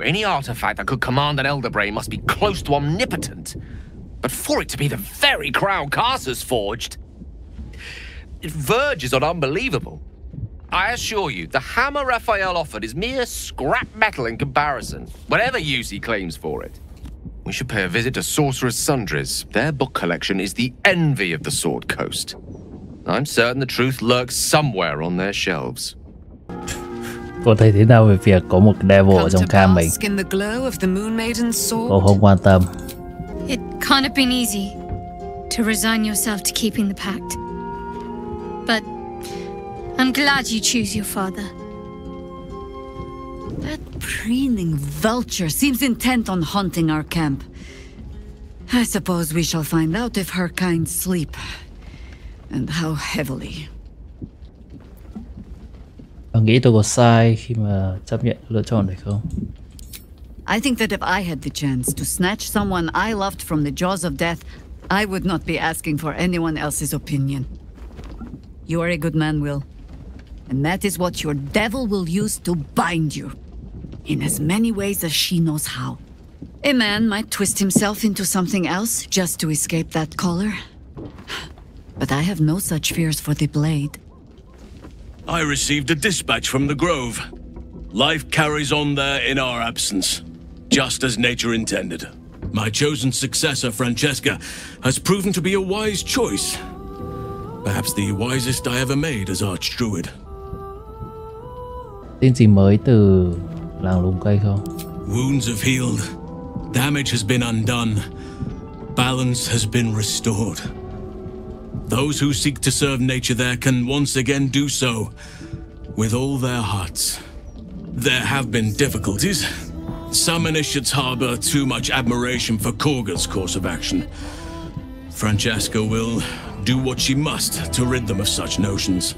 Any artifact that could command an Elder Brain must be close to omnipotent. But for it to be the very crown Karsus forged, it verges on unbelievable. I assure you, the hammer Raphael offered is mere scrap metal in comparison, whatever use he claims for it. We should pay a visit to Sorcerer's Sundries. Their book collection is the envy of the Sword Coast. I'm certain the truth lurks somewhere on their shelves. Cô thấy thế nào về việc có một devil ở trong cam mình? Bask in the glow of the Moon Maiden's sword. Cô không quan tâm. It can't have been easy to resign yourself to keeping the pact. But I'm glad you choose your father. That preening vulture seems intent on haunting our camp. I suppose we shall find out if her kind sleep. And how heavily. Bạn nghĩ tôi có sai khi mà chấp nhận lựa chọn này không? I think that if I had the chance to snatch someone I loved from the jaws of death, I would not be asking for anyone else's opinion. You are a good man, Wyll. And that is what your devil will use to bind you. In as many ways as she knows how. A man might twist himself into something else just to escape that collar. But I have no such fears for the blade. I received a dispatch from the Grove. Life carries on there in our absence, just as nature intended. My chosen successor, Francesca, has proven to be a wise choice. Perhaps the wisest I ever made as Archdruid. Tin gì mới từ làng lùng cây không? Wounds have healed. Damage has been undone. Balance has been restored. Those who seek to serve nature there can once again do so with all their hearts. There have been difficulties. Some initiates harbor too much admiration for Kagha's course of action. Francesca will do what she must to rid them of such notions.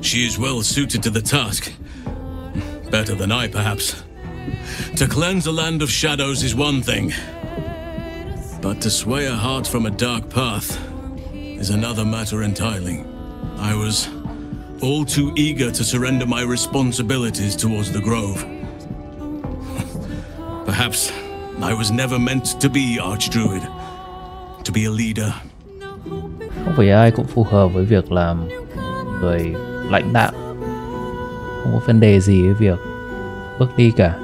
She is well suited to the task. Better than I, perhaps. To cleanse a land of shadows is one thing, but to sway a heart from a dark path is another matter entirely. I was all too eager to surrender my responsibilities towards the Grove. Perhaps I was never meant to be Archdruid, to be a leader. Không phải ai cũng phù hợp với việc làm người lãnh đạo. Không có vấn đề gì với việc bước đi cả.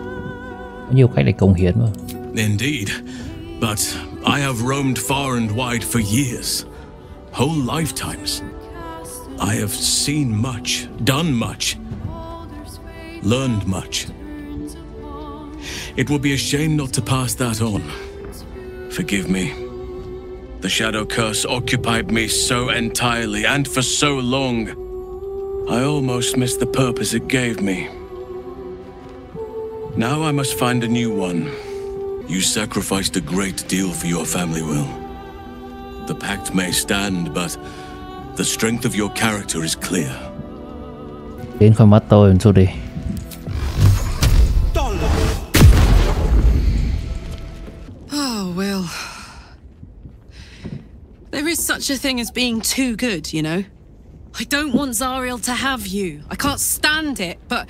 Có nhiều cách để cống hiến mà. Indeed, but I have roamed far and wide for years. Whole lifetimes. I have seen much, done much, learned much. It would be a shame not to pass that on. Forgive me. The shadow curse occupied me so entirely and for so long. I almost missed the purpose it gave me. Now I must find a new one. You sacrificed a great deal for your family, Wyll. The pact may stand, but the strength of your character is clear. Biến khỏi mắt tôi một chút đi. Ah, oh, Wyll. There is such a thing as being too good, you know? I don't want Zariel to have you. I can't stand it, but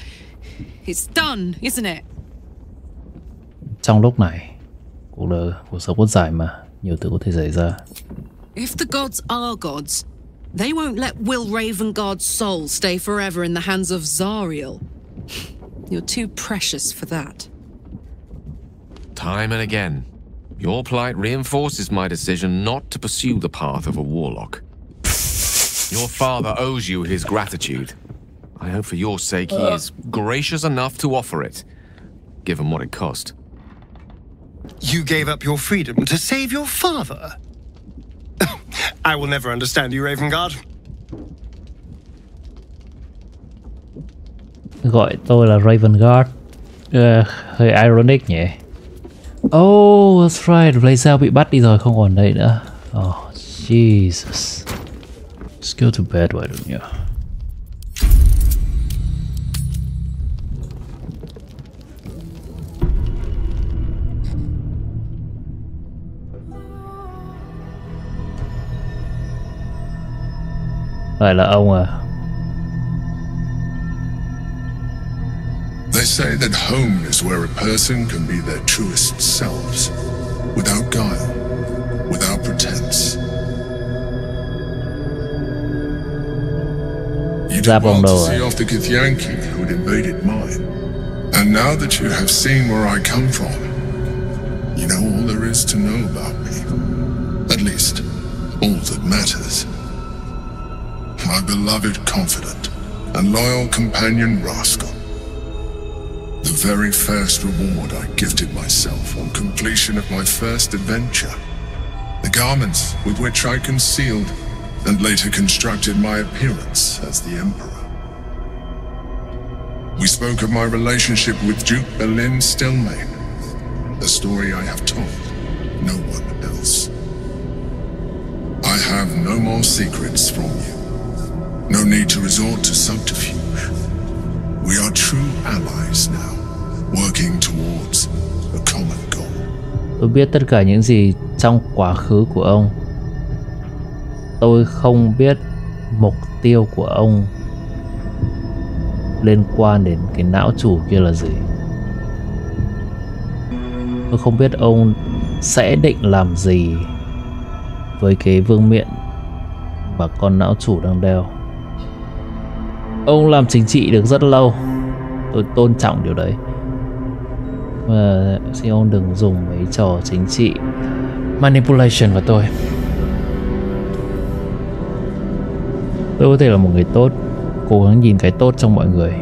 it's done, isn't it? Trong lúc này, cuộc đời, cuộc sống rất dài mà, nhiều thứ có thể xảy ra. If the gods are gods, they won't let Wyll Ravengard's soul stay forever in the hands of Zariel. You're too precious for that. Time and again, your plight reinforces my decision not to pursue the path of a warlock. Your father owes you his gratitude. I hope for your sake he uh. is gracious enough to offer it, given what it cost. You gave up your freedom to save your father? I will never understand you, Ravengard. Gọi tôi là Ravengard. Uh, hơi ironic nhỉ. Oh, that's right. Blazel bị bắt đi rồi, không còn đây nữa. Oh, Jesus. Let's go to bed, why don't you? Là ông à. They say that home is where a person can be their truest selves, without guile, without pretense. You did well to see off the Githyanki who'd invaded mine. And now that you have seen where I come from, you know all there is to know about me. At least, all that matters. My beloved confidant and loyal companion Rascal. The very first reward I gifted myself on completion of my first adventure. The garments with which I concealed and later constructed my appearance as the Emperor. We spoke of my relationship with Duke Belynne Stelmane, a story I have told no one else. I have no more secrets from you. No need to resort to subterfuge. We are true allies now, working towards a common goal. Tôi biết tất cả những gì trong quá khứ của ông. Tôi không biết mục tiêu của ông liên quan đến cái não chủ kia là gì. Tôi không biết ông sẽ định làm gì với cái vương miện và con não chủ đang đeo. Ông làm chính trị được rất lâu. Tôi tôn trọng điều đấy. Và xin ông đừng dùng mấy trò chính trị manipulation vào tôi. Tôi có thể là một người tốt, cố gắng nhìn cái tốt trong mọi người,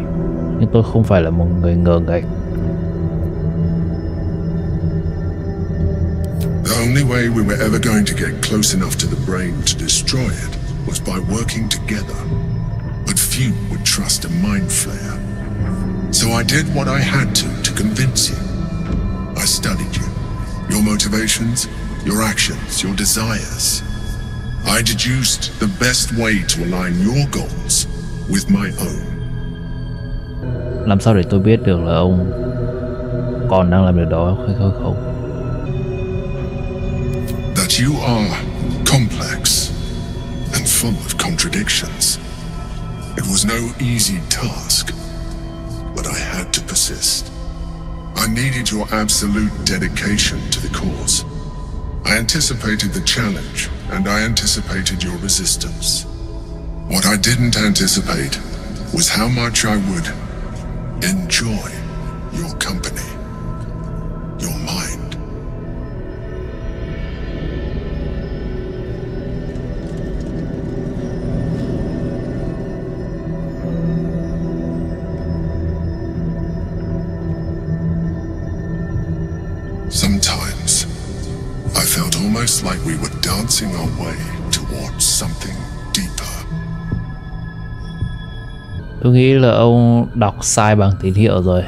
nhưng tôi không phải là một người ngờ nghệch. The only way we were ever going to get close enough to the brain to destroy it was by working together. But few would trust a mind flayer. So I did what I had to to convince you. I studied you, your motivations, your actions, your desires. I deduced the best way to align your goals with my own. Làm sao để tôi biết được là ông còn đang làm điều đó hay không? That you are complex and full of contradictions. It was no easy task, but I had to persist. I needed your absolute dedication to the cause. I anticipated the challenge, and I anticipated your resistance. What I didn't anticipate was how much I would enjoy your company, Tôi nghĩ là ông đọc sai bằng tín hiệu rồi.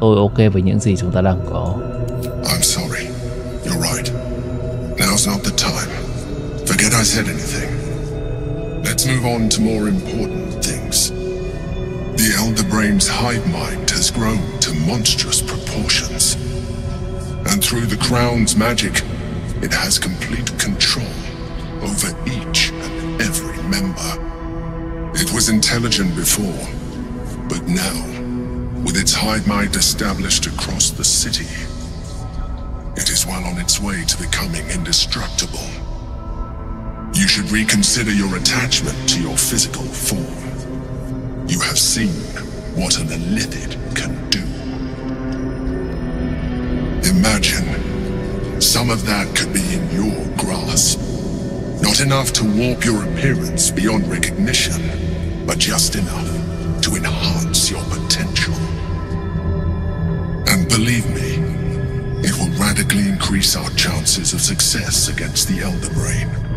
Tôi ok với những gì chúng ta đang có. I'm sorry. You're right. Now's not the time. Forget I said anything. Let's move on to more important things. The Elder Brain's hive mind has grown to monstrous proportions. And through the Crown's magic, it has complete control intelligent before, but now, with its hive mind established across the city, it is well on its way to becoming indestructible. You should reconsider your attachment to your physical form. You have seen what an Illithid can do. Imagine some of that could be in your grasp. Not enough to warp your appearance beyond recognition, but just enough to enhance your potential. And believe me, it will radically increase our chances of success against the Elder Brain.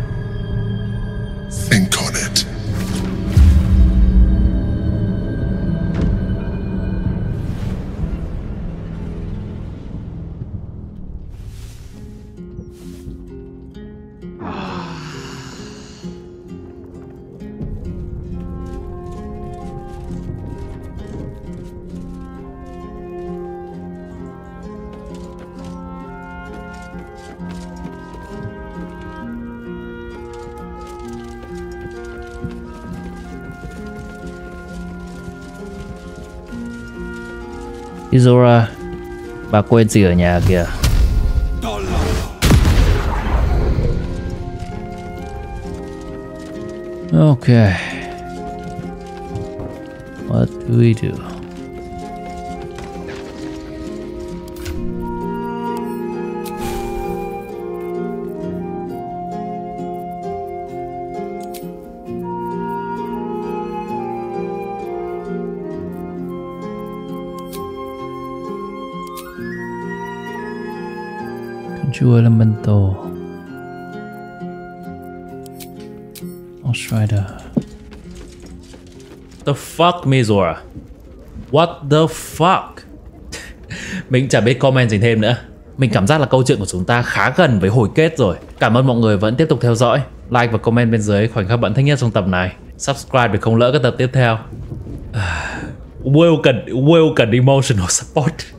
Izora Bà quên gì ở nhà kìa. Okay What do we do? Control Elemental Strider The fuck Mizora? What the fuck? Mình chả biết comment gì thêm nữa. Mình cảm giác là câu chuyện của chúng ta khá gần với hồi kết rồi. Cảm ơn mọi người vẫn tiếp tục theo dõi. Like và comment bên dưới khoảnh khắc bạn thích nhất trong tập này. Subscribe để không lỡ các tập tiếp theo. Welcome, welcome emotional support.